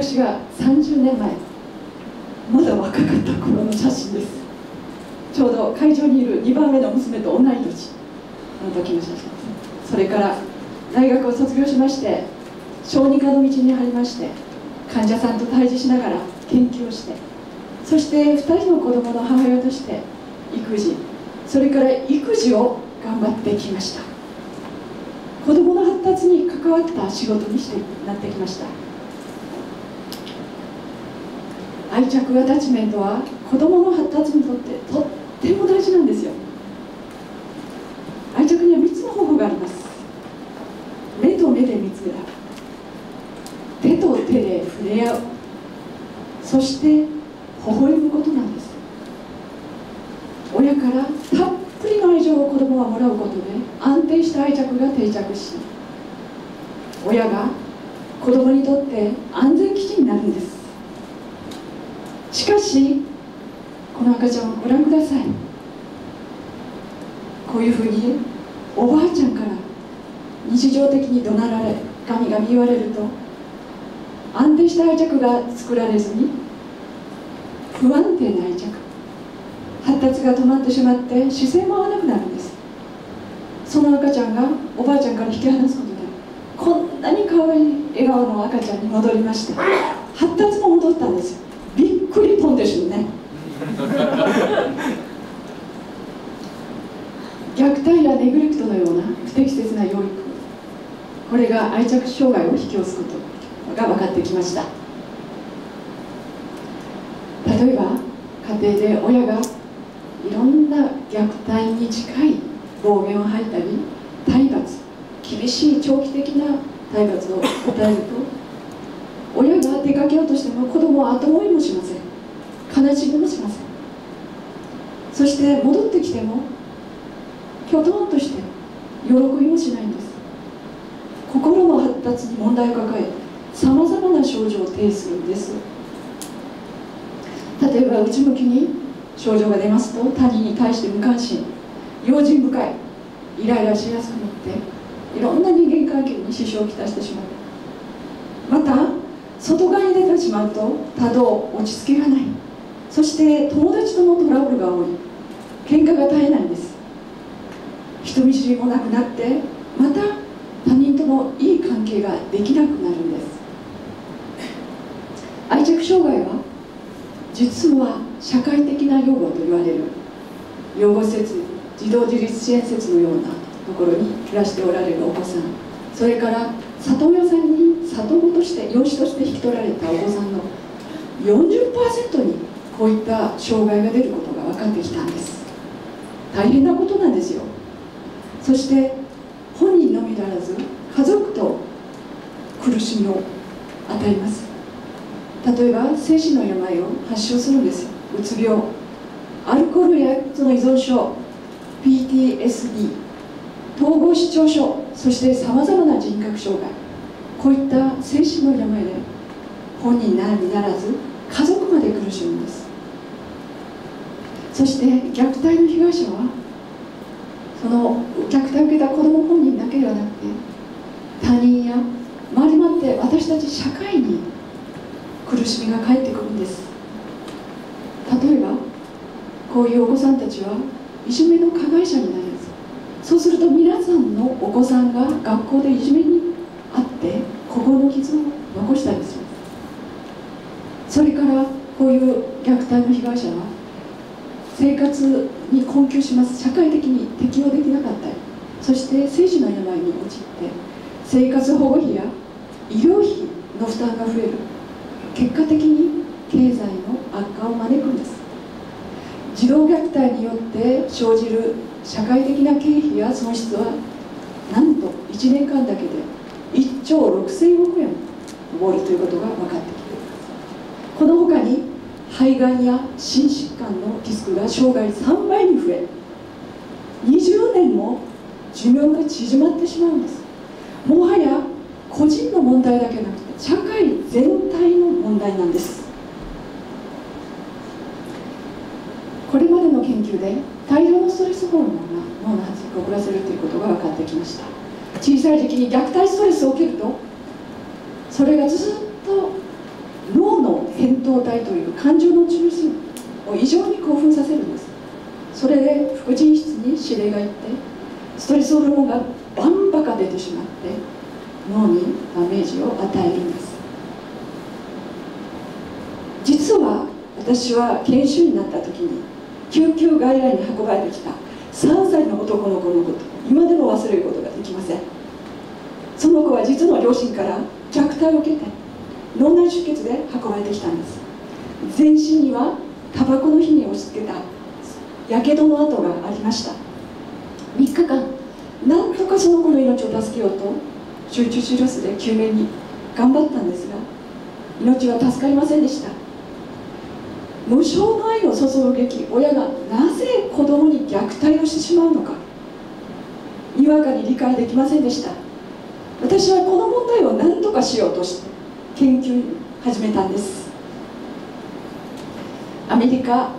私が30年前まだ若かった頃の写真です。ちょうど会場にいる2番目の娘と同い年の時の写真それから大学を卒業しまして小児科の道に入りまして患者さんと対峙しながら研究をしてそして2人の子供の母親として育児それから育児を頑張ってきました。子供の発達に関わった仕事にしてなってきました。愛着アタッチメントは子供の発達にとってとっても大事なんですよ。愛着には3つの方法があります。目と目で見つめ合う。手と手で触れ合う。そして微笑むことなんです。親からたっぷりの愛情を子供はもらうことで安定した愛着が定着し親が子供にとって安全基地になるんです。しかしこの赤ちゃんをご覧ください。こういうふうにおばあちゃんから日常的に怒鳴られガミガミ言われると安定した愛着が作られずに不安定な愛着発達が止まってしまって姿勢も合わなくなるんです。その赤ちゃんがおばあちゃんから引き離すことでこんなに可愛い笑顔の赤ちゃんに戻りまして発達も戻ったんですよ。くりポンでしょうね。虐待やネグレクトのような不適切な養育。これが愛着障害を引き寄せること。が分かってきました。例えば家庭で親がいろんな虐待に近い暴言を吐いたり体罰厳しい長期的な体罰を与えると親が出かけようとしても子供は後追いもしません悲しみもしません。そして戻ってきてもきょとんとして喜びもしないんです。心の発達に問題を抱えさまざまな症状を呈するんです。例えば内向きに症状が出ますと他人に対して無関心用心深いイライラしやすくなっていろんな人間関係に支障をきたしてしまう。また外側に出てしまうと多動落ち着きがない。そして友達とのトラブルが多い。喧嘩が絶えないんです。人見知りもなくなってまた他人とのいい関係ができなくなるんです。愛着障害は実は社会的な養護と言われる養護施設児童自立支援施設のようなところに暮らしておられるお子さん。それから里親さんに里子として養子として引き取られたお子さんの40%にこういった障害が出ることが分かってきたんです。大変なことなんですよ。そして本人のみならず家族と苦しみを与えます。例えば精神の病を発症するんです。うつ病。アルコールやその依存症。PTSD 統合失調症。そしてさまざまな人格障害。こういった精神の病で本人ならにならず家族まで苦しむんです。そして虐待の被害者はその虐待を受けた子ども本人だけではなくて他人や周りもあって私たち社会に苦しみが返ってくるんです。例えばこういうお子さんたちはいじめの加害者になりますそうすると皆さんのお子さんが学校でいじめにあって心の傷を残したりしますそれからこういう虐待の被害者は生活に困窮します。社会的に適応できなかったり。そして精神の病に陥って生活保護費や医療費の負担が増える。結果的に経済の悪化を招くんです。児童虐待によって生じる社会的な経費や損失はなんと1年間だけで1兆6000億円上るということが分かってきています。この他に肺がんや心疾患のリスクが生涯3倍に増え20年も寿命が縮まってしまうんです。もはや個人の問題だけなくて社会全体の問題なんです。これまでの研究で大量のストレスホルモンが脳の発育を遅らせるということが分かってきました。小さい時期に虐待ストレスを受けるとそれがずっと動体という感情の中心を異常に興奮させるんです。それで副腎室に指令がいってストレスホルモンがバンバカ出てしまって脳にダメージを与えるんです。実は私は研修になった時に救急外来に運ばれてきた3歳の男の子のこと今でも忘れることができません。その子は実の両親から虐待を受けて脳内出血で運ばれてきたんです。全身にはタバコの火に押し付けたやけどの跡がありました。3日間。なんとかその子の命を助けようと集中治療室で救命に頑張ったんですが命は助かりませんでした。無償の愛を注ぐべき親がなぜ子供に虐待をしてしまうのかにわかに理解できませんでした。私はこの問題を何とかしようとして研究始めたんですアメリカ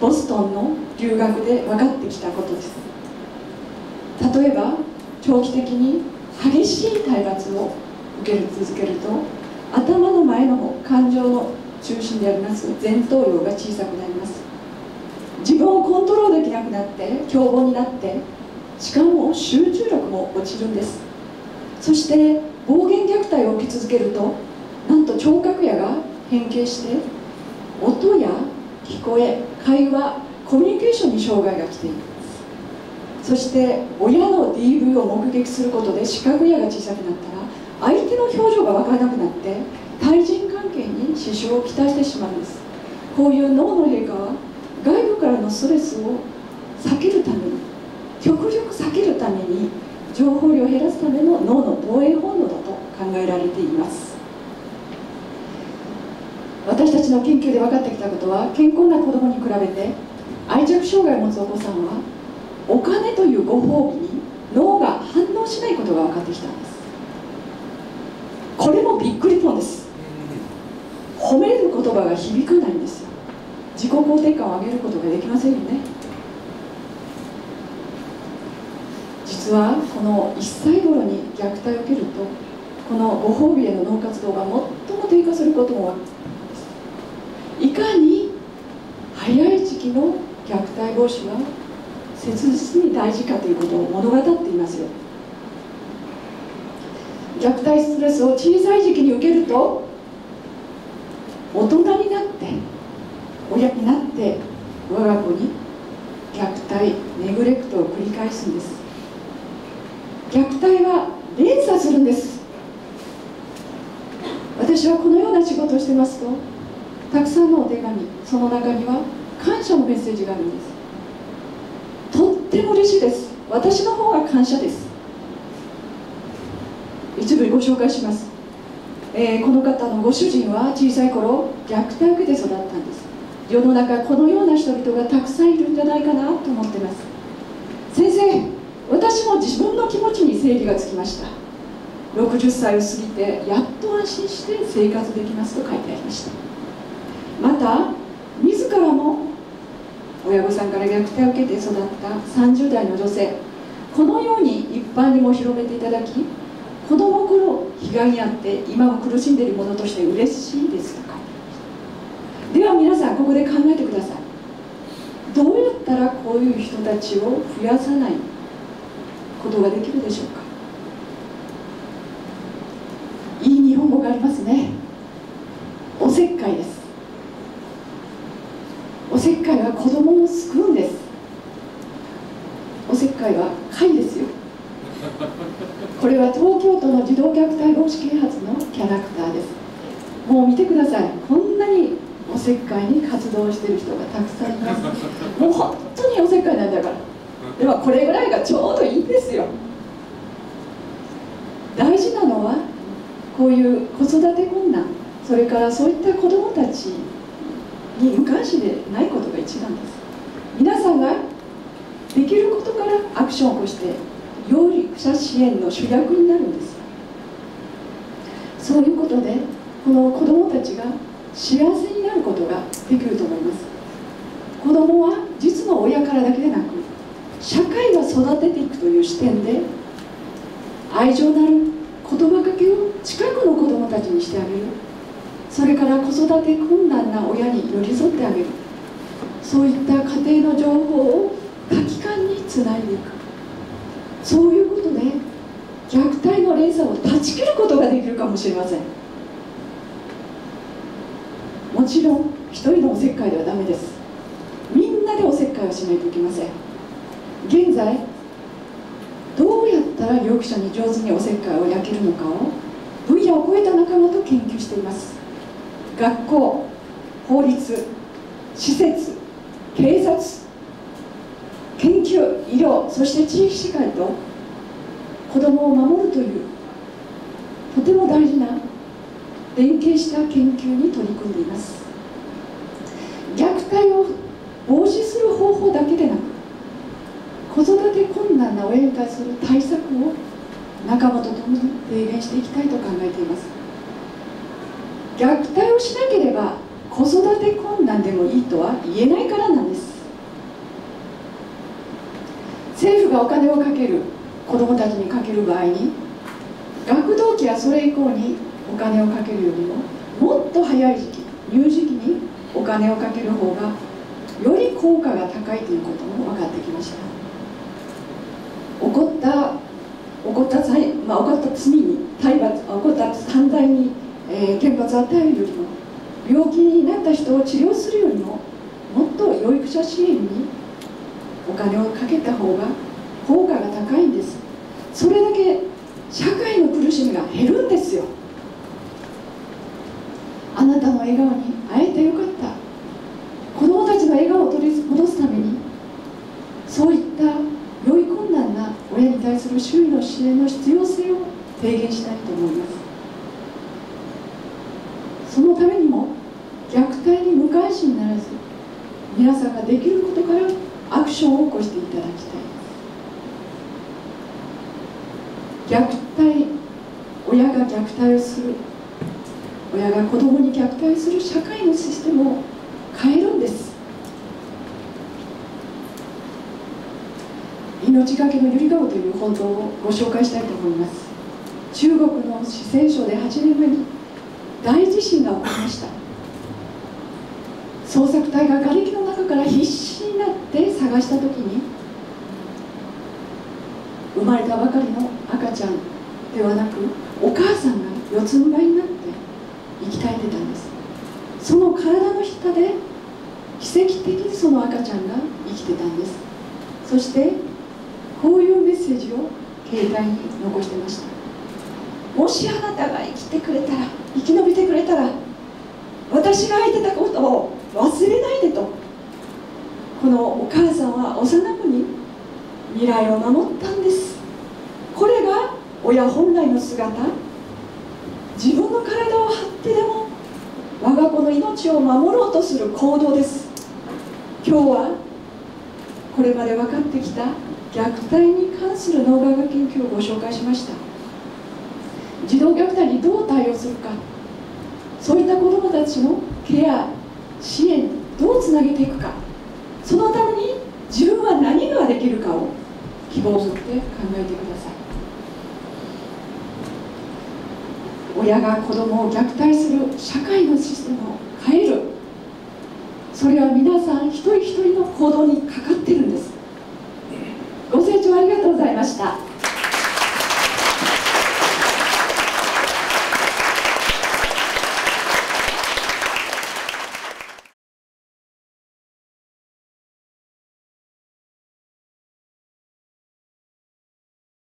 ボストンの留学で分かってきたことです。例えば長期的に激しい体罰を受ける続けると頭の前の方感情の中心であります前頭葉が小さくなります。自分をコントロールできなくなって凶暴になってしかも集中力も落ちるんです。そして暴言虐待を受け続けるとなんと聴覚野が変形して音や聞こえ会話コミュニケーションに障害が来ていますそして親の DV を目撃することで視覚野が小さくなったら相手の表情が分からなくなって対人関係に支障をきたしてしまうんです。こういう脳の変化は外部からのストレスを避けるために極力避けるために情報量を減らすための脳の防衛本能だと考えられています。私たちの研究で分かってきたことは健康な子どもに比べて愛着障害を持つお子さんはお金というご褒美に脳が反応しないことが分かってきたんです。これもびっくりポンです。褒める言葉が響かないんですよ。自己肯定感を上げることができませんよね。実はこの1歳頃に虐待を受けるとこのご褒美への脳活動が最も低下することもいかに早い時期の虐待防止は切実に大事かということを物語っていますよ。虐待ストレスを小さい時期に受けると大人になって親になって我が子に虐待ネグレクトを繰り返すんです。虐待は連鎖するんです。私はこのような仕事をしてますとたくさんのお手紙その中には感謝のメッセージがあるんです。とっても嬉しいです。私の方が感謝です。一部ご紹介します、えー、この方のご主人は小さい頃虐待を受けて育ったんです。世の中このような人々がたくさんいるんじゃないかなと思ってます。先生私も自分の気持ちに整理がつきました。60歳を過ぎてやっと安心して生活できますと書いてありました。た自らも親御さんから虐待を受けて育った30代の女性。このように一般にも広めていただき子供の頃被害に遭って今も苦しんでいるものとして嬉しいですとかでは皆さんここで考えてください。どうやったらこういう人たちを増やさないことができるでしょうかいい日本語がありますねおせっかいですおせっかいは子供を救うんですおせっかいは貝ですよこれは東京都の児童虐待防止啓発のキャラクターです。もう見てください。こんなにおせっかいに活動してる人がたくさんいます。もう本当におせっかいなんだから。でもこれぐらいがちょうどいいんですよ。大事なのはこういう子育て困難。それからそういった子どもたちに無関心でないことが一番です。皆さんができることからアクションを起こして養育者支援の主役になるんですそういうことでこの子どもたちが幸せになることができると思います。子供は実の親からだけでなく社会が育てていくという視点で愛情なる言葉かけを近くの子供たちにしてあげる。それから子育て困難な親に寄り添ってあげる。そういった家庭の情報を書き換につないでいく。そういうことで虐待の連鎖を断ち切ることができるかもしれません。もちろん一人のおせっかいではダメです。みんなでおせっかいをしないといけません。現在どうやったら療育者に上手におせっかいを焼けるのかを分野を超えた仲間と研究しています。学校法律施設警察研究医療そして地域社会と子どもを守るというとても大事な連携した研究に取り組んでいます。虐待を防止する方法だけでなく子育て困難な親に対する対策を仲間と共に提言していきたいと考えています。虐待をしなければ子育て困難でもいいとは言えないからなんです。政府がお金をかける子どもたちにかける場合に学童期やそれ以降にお金をかけるよりももっと早い時期乳児期にお金をかける方がより効果が高いということも分かってきました。起こった起こった罪,、まあ、起こった罪に体罰起こった犯罪に、えー、刑罰を与えるよりも病気になった人を治療するよりももっと養育者支援にお金をかけた方が効果が高いんです。それだけ社会の苦しみが減るんですよ。あなたの笑顔に会えてよかった。子供たちの笑顔を取り戻すために。そういった良い困難な親に対する周囲の支援の必要性を提言したいと思います。そのためにも虐待に無関心にならず皆さんができることからアクションを起こしていただきたい。虐待親が虐待をする。親が子供に虐待する社会のシステムを変えるんです。命がけのゆりかごという本当をご紹介したいと思います。中国の四川省で8年前に大地震が起こりました。捜索隊が瓦礫の中から必死になって探した時にまれたばかりの赤ちゃんではなくお母さんが四つん這いになって生き絶えてたんです。その体の下で奇跡的にその赤ちゃんが生きてたんです。そしてこういうメッセージを携帯に残してました。もしあなたが生きてくれたら生き延びてくれたら私が相手たことを忘れないでとこのお母さんは幼子に未来を守ったんです。親本来の姿？自分の体を張ってでも我が子の命を守ろうとする行動です。今日はこれまで分かってきた虐待に関する脳科学研究をご紹介しました。児童虐待にどう対応するか。そういった子どもたちのケア支援にどうつなげていくか。そのために自分は何ができるかを希望を持って考えてください。親が子供を虐待する社会のシステムを変える。それは皆さん一人一人の行動にかかってるんです。ご清聴ありがとうございました。